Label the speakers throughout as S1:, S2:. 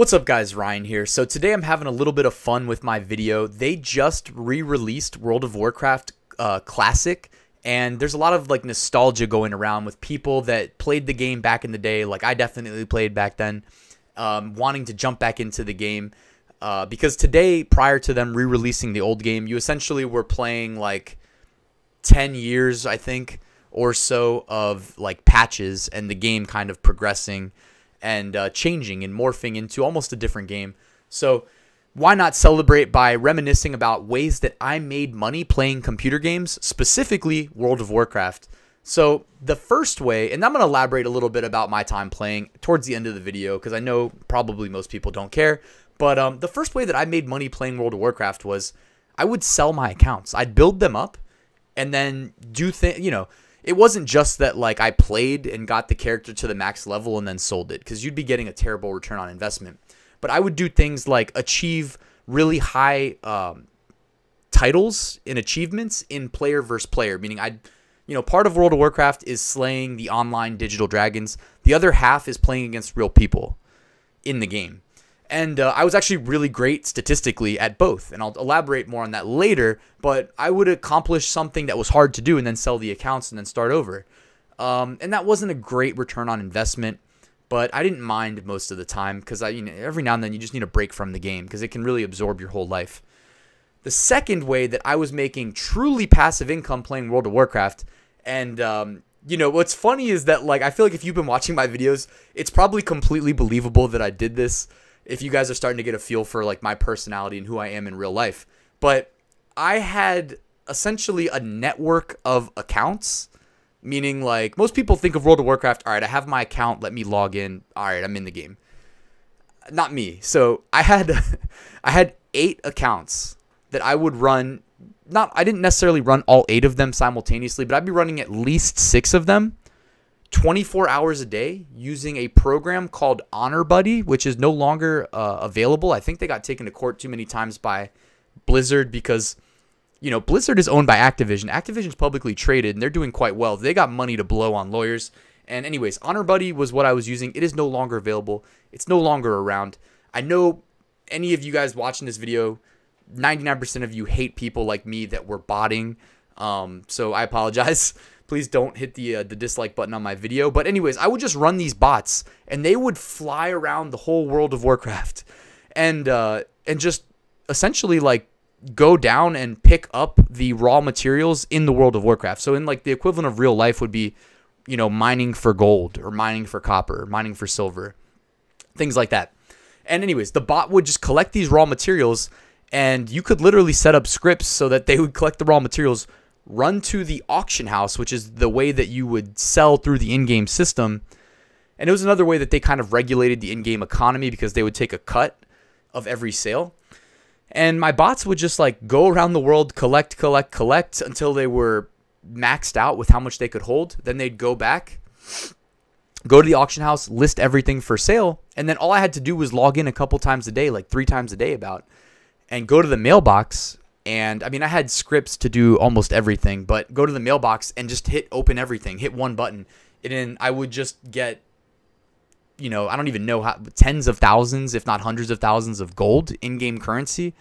S1: What's up guys, Ryan here. So today I'm having a little bit of fun with my video. They just re-released World of Warcraft uh, Classic and there's a lot of like nostalgia going around with people that played the game back in the day, like I definitely played back then, um, wanting to jump back into the game. Uh, because today, prior to them re-releasing the old game, you essentially were playing like 10 years, I think, or so of like patches and the game kind of progressing and uh, changing and morphing into almost a different game. So why not celebrate by reminiscing about ways that I made money playing computer games, specifically World of Warcraft? So, the first way, and I'm going to elaborate a little bit about my time playing towards the end of the video because I know probably most people don't care. But um, the first way that I made money playing World of Warcraft was I would sell my accounts. I'd build them up and then do things, you know, it wasn't just that like I played and got the character to the max level and then sold it because you'd be getting a terrible return on investment. But I would do things like achieve really high um, titles and achievements in player versus player, meaning I'd you know, part of World of Warcraft is slaying the online digital dragons. The other half is playing against real people in the game. And uh, I was actually really great statistically at both. And I'll elaborate more on that later. But I would accomplish something that was hard to do and then sell the accounts and then start over. Um, and that wasn't a great return on investment. But I didn't mind most of the time because I, you know, every now and then you just need a break from the game because it can really absorb your whole life. The second way that I was making truly passive income playing World of Warcraft, and um, you know what's funny is that like I feel like if you've been watching my videos, it's probably completely believable that I did this if you guys are starting to get a feel for like my personality and who I am in real life. But I had essentially a network of accounts, meaning like most people think of World of Warcraft, all right, I have my account, let me log in. All right, I'm in the game. Not me. So, I had I had 8 accounts that I would run not I didn't necessarily run all 8 of them simultaneously, but I'd be running at least 6 of them 24 hours a day using a program called Honorbuddy, which is no longer uh, available. I think they got taken to court too many times by Blizzard because, you know, Blizzard is owned by Activision. Activision's publicly traded and they're doing quite well. They got money to blow on lawyers. And, anyways, Honorbuddy was what I was using. It is no longer available, it's no longer around. I know any of you guys watching this video, 99% of you hate people like me that were botting. Um, so I apologize. please don't hit the uh, the dislike button on my video. But anyways, I would just run these bots, and they would fly around the whole world of Warcraft, and uh, and just essentially like go down and pick up the raw materials in the world of Warcraft. So in like the equivalent of real life would be, you know, mining for gold or mining for copper, or mining for silver, things like that. And anyways, the bot would just collect these raw materials and you could literally set up scripts so that they would collect the raw materials run to the auction house, which is the way that you would sell through the in game system. And it was another way that they kind of regulated the in game economy because they would take a cut of every sale. And my bots would just like go around the world, collect, collect, collect until they were maxed out with how much they could hold. Then they'd go back, go to the auction house, list everything for sale. And then all I had to do was log in a couple times a day, like three times a day about, and go to the mailbox and I mean, I had scripts to do almost everything, but go to the mailbox and just hit open everything, hit one button, and then I would just get, you know, I don't even know how tens of thousands, if not hundreds of thousands of gold in game currency.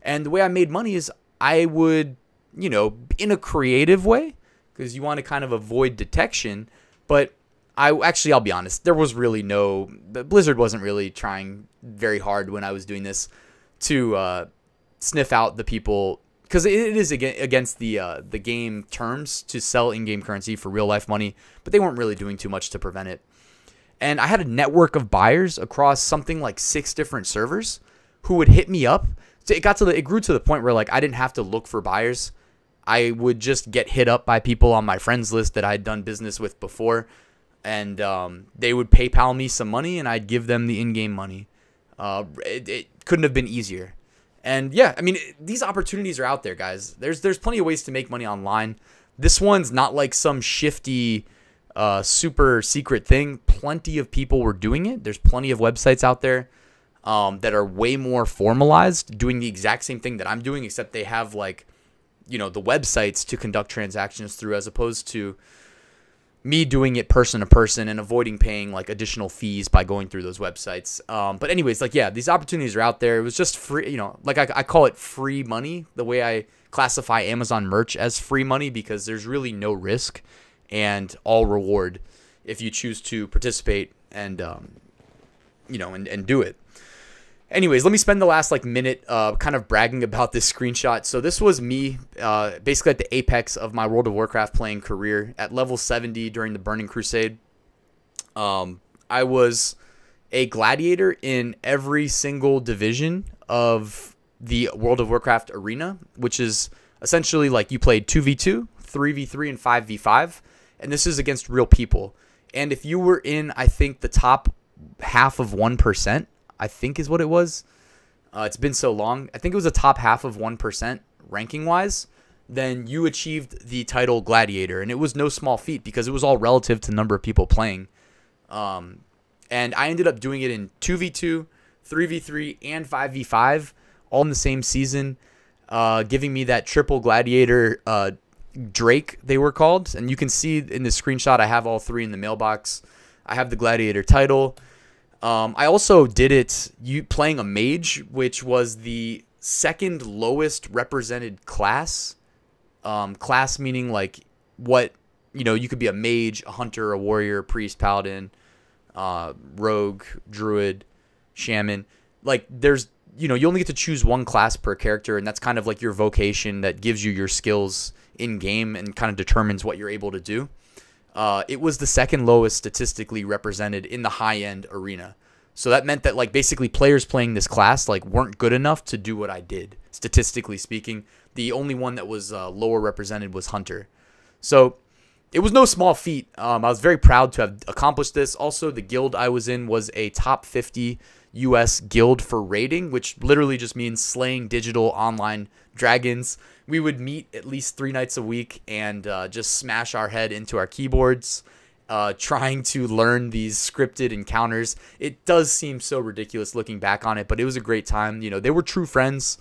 S1: And the way I made money is I would, you know, in a creative way, because you want to kind of avoid detection, but I actually, I'll be honest, there was really no, Blizzard wasn't really trying very hard when I was doing this to, uh, sniff out the people because it is against the uh, the game terms to sell in-game currency for real life money, but they weren't really doing too much to prevent it. And I had a network of buyers across something like six different servers who would hit me up. So it got to the it grew to the point where like I didn't have to look for buyers. I would just get hit up by people on my friends list that I'd done business with before, and um, they would PayPal me some money, and I'd give them the in-game money. Uh, it, it couldn't have been easier. And yeah, I mean, these opportunities are out there, guys. There's there's plenty of ways to make money online. This one's not like some shifty, uh, super secret thing. Plenty of people were doing it. There's plenty of websites out there um, that are way more formalized, doing the exact same thing that I'm doing, except they have like, you know, the websites to conduct transactions through, as opposed to me doing it person to person and avoiding paying like additional fees by going through those websites. Um, but anyways, like yeah, these opportunities are out there. It was just free, you know, like I, I call it free money. The way I classify Amazon merch as free money because there's really no risk and all reward if you choose to participate and um, you know and, and do it. Anyways, let me spend the last like minute uh, kind of bragging about this screenshot. So this was me uh, basically at the apex of my World of Warcraft playing career at level 70 during the Burning Crusade. Um, I was a gladiator in every single division of the World of Warcraft arena, which is essentially like you played 2v2, 3v3, and 5v5. And this is against real people. And if you were in, I think, the top half of 1%, I think is what it was. Uh, it's been so long. I think it was the top half of 1% ranking wise. Then you achieved the title Gladiator. And it was no small feat because it was all relative to number of people playing. Um, and I ended up doing it in 2v2, 3v3, and 5v5 all in the same season, uh, giving me that triple Gladiator uh, Drake, they were called. And you can see in the screenshot, I have all three in the mailbox. I have the Gladiator title. Um, I also did it you playing a mage, which was the second lowest represented class. Um, class meaning like what you know you could be a mage, a hunter, a warrior, priest, paladin, uh, rogue, druid, shaman. Like there's you know you only get to choose one class per character, and that's kind of like your vocation that gives you your skills in game and kind of determines what you're able to do. Uh, it was the second lowest statistically represented in the high end arena. So that meant that like basically players playing this class like weren't good enough to do what I did. Statistically speaking, the only one that was uh, lower represented was Hunter. So it was no small feat. Um, I was very proud to have accomplished this. Also, the guild I was in was a top 50 U.S. guild for raiding, which literally just means slaying digital online dragons we would meet at least three nights a week and uh, just smash our head into our keyboards, uh, trying to learn these scripted encounters. It does seem so ridiculous looking back on it, but it was a great time. You know, they were true friends,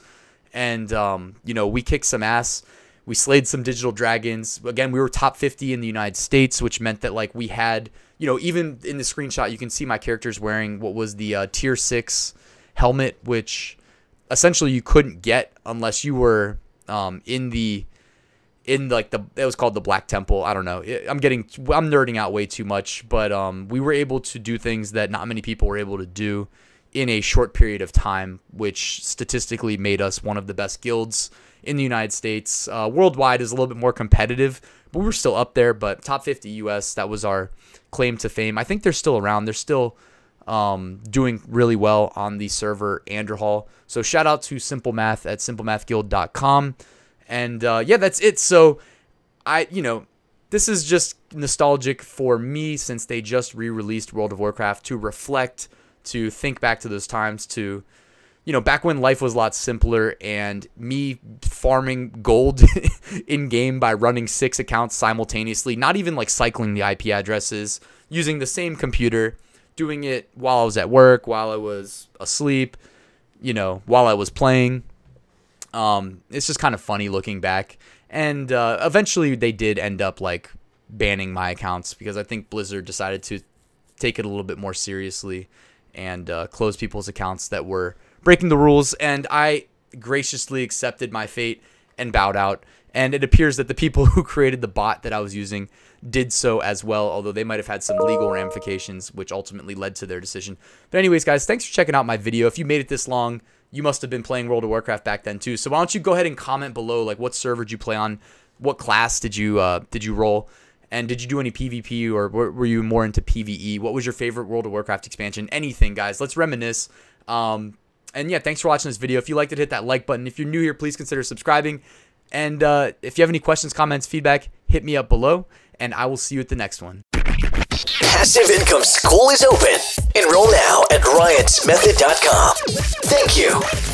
S1: and um, you know, we kicked some ass. We slayed some digital dragons. Again, we were top 50 in the United States, which meant that like we had, you know, even in the screenshot, you can see my characters wearing what was the uh, tier six helmet, which essentially you couldn't get unless you were um, in the in like the it was called the Black Temple. I don't know. I'm getting I'm nerding out way too much, but um, we were able to do things that not many people were able to do in a short period of time, which statistically made us one of the best guilds in the United States. Uh, worldwide is a little bit more competitive, but we are still up there. But top 50 US, that was our claim to fame. I think they're still around. They're still um, doing really well on the server Andorhal. So shout out to Simple Math at simplemathguild.com. And uh, yeah, that's it. So I, you know, this is just nostalgic for me since they just re-released World of Warcraft to reflect, to think back to those times, to you know, back when life was a lot simpler and me farming gold in game by running six accounts simultaneously, not even like cycling the IP addresses, using the same computer doing it while I was at work, while I was asleep, you know, while I was playing. Um, it's just kind of funny looking back. And uh, eventually they did end up like banning my accounts because I think Blizzard decided to take it a little bit more seriously and uh, close people's accounts that were breaking the rules. And I graciously accepted my fate and bowed out. And it appears that the people who created the bot that I was using did so as well, although they might have had some legal ramifications, which ultimately led to their decision. But anyways, guys, thanks for checking out my video. If you made it this long, you must have been playing World of Warcraft back then too. So why don't you go ahead and comment below, like what server did you play on, what class did you uh, did you roll, and did you do any PvP or were you more into PvE? What was your favorite World of Warcraft expansion? Anything, guys. Let's reminisce. Um, and yeah, thanks for watching this video. If you liked it, hit that like button. If you're new here, please consider subscribing. And uh, if you have any questions, comments, feedback, hit me up below and I will see you at the next one.
S2: Passive Income School is open. Enroll now at ryansmethod.com. Thank you.